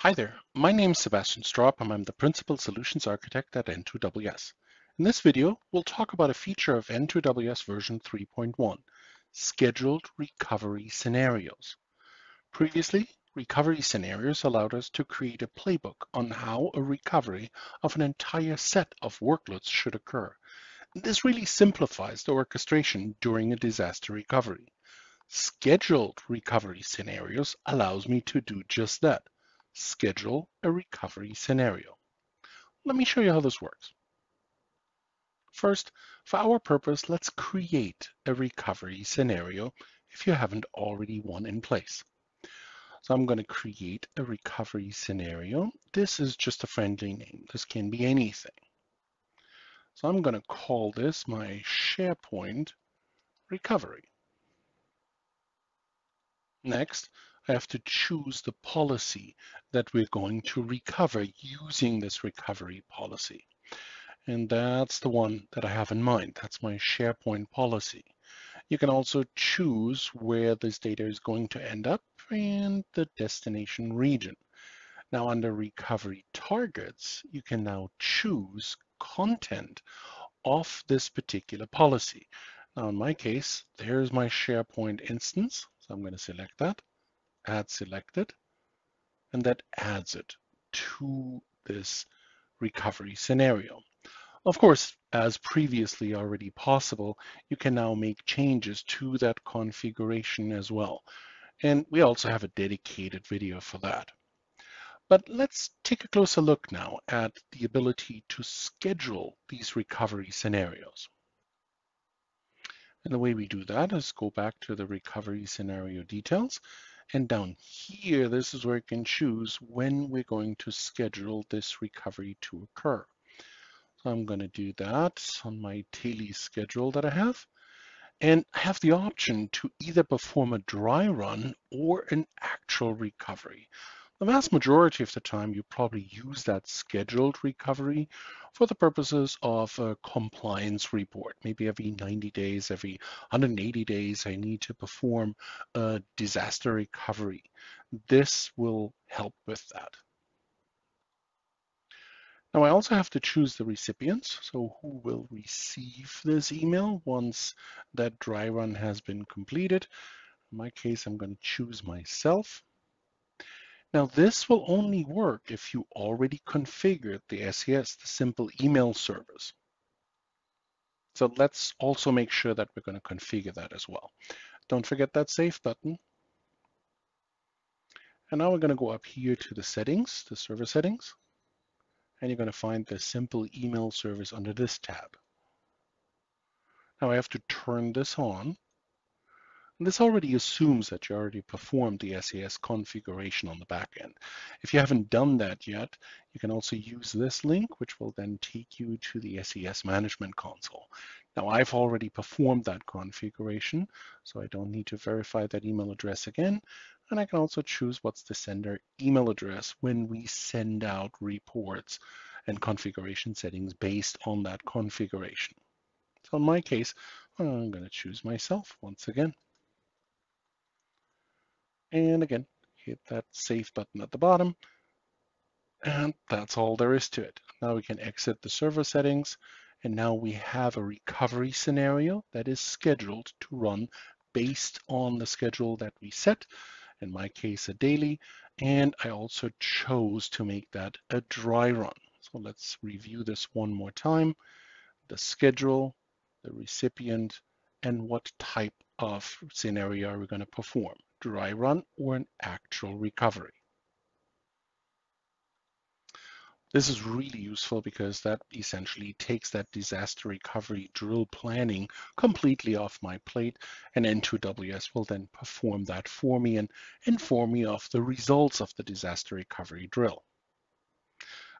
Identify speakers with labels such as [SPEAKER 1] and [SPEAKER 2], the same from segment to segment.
[SPEAKER 1] Hi there, my name is Sebastian Straub and I'm the Principal Solutions Architect at N2WS. In this video, we'll talk about a feature of N2WS version 3.1, Scheduled Recovery Scenarios. Previously, recovery scenarios allowed us to create a playbook on how a recovery of an entire set of workloads should occur. This really simplifies the orchestration during a disaster recovery. Scheduled recovery scenarios allows me to do just that schedule a recovery scenario. Let me show you how this works. First, for our purpose, let's create a recovery scenario if you haven't already one in place. So I'm going to create a recovery scenario. This is just a friendly name. This can be anything. So I'm going to call this my SharePoint recovery. Next, I have to choose the policy that we're going to recover using this recovery policy. And that's the one that I have in mind. That's my SharePoint policy. You can also choose where this data is going to end up and the destination region. Now under recovery targets, you can now choose content of this particular policy. Now in my case, there's my SharePoint instance. So I'm going to select that add selected, and that adds it to this recovery scenario. Of course, as previously already possible, you can now make changes to that configuration as well. And we also have a dedicated video for that. But let's take a closer look now at the ability to schedule these recovery scenarios. And the way we do that is go back to the recovery scenario details and down here, this is where you can choose when we're going to schedule this recovery to occur. So I'm going to do that on my daily schedule that I have. And I have the option to either perform a dry run or an actual recovery. The vast majority of the time, you probably use that scheduled recovery for the purposes of a compliance report. Maybe every 90 days, every 180 days, I need to perform a disaster recovery. This will help with that. Now I also have to choose the recipients, so who will receive this email once that dry run has been completed. In my case, I'm going to choose myself. Now this will only work if you already configured the SES, the simple email service. So let's also make sure that we're going to configure that as well. Don't forget that save button. And now we're going to go up here to the settings, the server settings, and you're going to find the simple email service under this tab. Now I have to turn this on and this already assumes that you already performed the SES configuration on the back end. If you haven't done that yet, you can also use this link, which will then take you to the SES management console. Now I've already performed that configuration, so I don't need to verify that email address again. And I can also choose what's the sender email address when we send out reports and configuration settings based on that configuration. So in my case, I'm going to choose myself once again. And again, hit that save button at the bottom. And that's all there is to it. Now we can exit the server settings. And now we have a recovery scenario that is scheduled to run based on the schedule that we set. In my case, a daily. And I also chose to make that a dry run. So let's review this one more time. The schedule, the recipient, and what type of scenario are we going to perform dry run or an actual recovery. This is really useful because that essentially takes that disaster recovery drill planning completely off my plate and N2WS will then perform that for me and inform me of the results of the disaster recovery drill.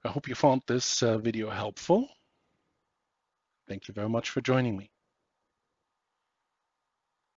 [SPEAKER 1] I hope you found this uh, video helpful. Thank you very much for joining me.